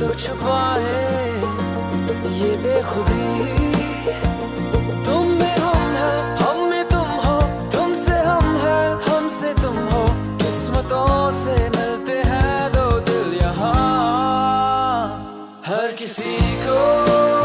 तो छुपाए ये बेखुदी। तुम में हम है, हम में तुम हो, तुमसे हम है, हमसे तुम हो। किस्मतों से मिलते हैं दो दिल यहाँ। हर किसी को